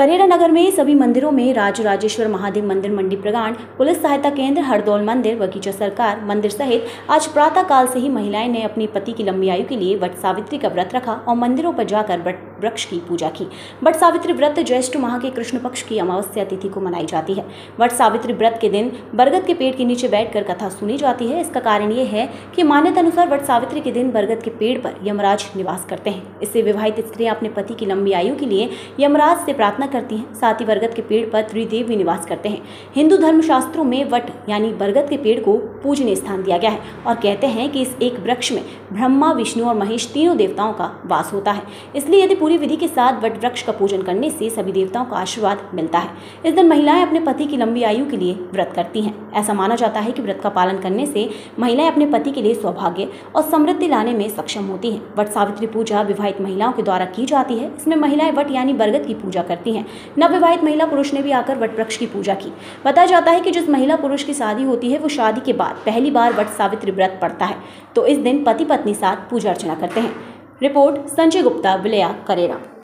करेरा नगर में सभी मंदिरों में राज राजेश्वर महादेव मंदिर मंडी प्रगाण पुलिस सहायता केंद्र, हरदौल मंदिर बगीचा सरकार, मंदिर सहित आज प्रातः काल से ही महिलाएँ ने अपने पति की लंबी आयु के लिए वट सावित्री का व्रत रखा और मंदिरों पर जाकर वट वृक्ष की पूजा की। वट सावित्री व्रत ज्येष्ठ माह के कृष्ण पक्ष की अमावस्या तिथि को मनाई जाती है। वट सावित्री व्रत के दिन बरगद के पेड़ के नीचे बैठकर कथा सुनी जाती है। इसका कारण ये है कि मान्यता अनुसार वट सावित्री के दिन बरगद के पेड़ पर यमराज निवास करते हैं। इससे विवाहित स्त्रियाँ अपने पति की लंबी आयु के लिए यमराज से प्रार्थना करती हैं। साथ ही बरगद के पेड़ पर त्रिदेव भी निवास करते हैं। हिंदू धर्म शास्त्रों में वट यानी बरगद के पेड़ को पूजनीय स्थान दिया गया है और कहते हैं कि इस एक वृक्ष में ब्रह्मा, विष्णु और महेश तीनों देवताओं का वास होता है। इसलिए यदि पूरी विधि के साथ वट वृक्ष का पूजन करने से सभी देवताओं का आशीर्वाद मिलता है। इस दिन महिलाएँ अपने पति की लंबी आयु के लिए व्रत करती हैं। ऐसा माना जाता है कि व्रत का पालन करने से महिलाएँ अपने पति के लिए सौभाग्य और समृद्धि लाने में सक्षम होती हैं। वट सावित्री पूजा विवाहित महिलाओं के द्वारा की जाती है। इसमें महिलाएँ वट यानी बरगद की पूजा करती हैं। नवविवाहित महिला पुरुष ने भी आकर वट वृक्ष की पूजा की। बताया जाता है कि जिस महिला पुरुष की शादी होती है, वो शादी के बाद पहली बार वट सावित्री व्रत पड़ता है। तो इस दिन पति पत्नी साथ पूजा अर्चना करते हैं। रिपोर्ट संजय गुप्ता विलया करेरा।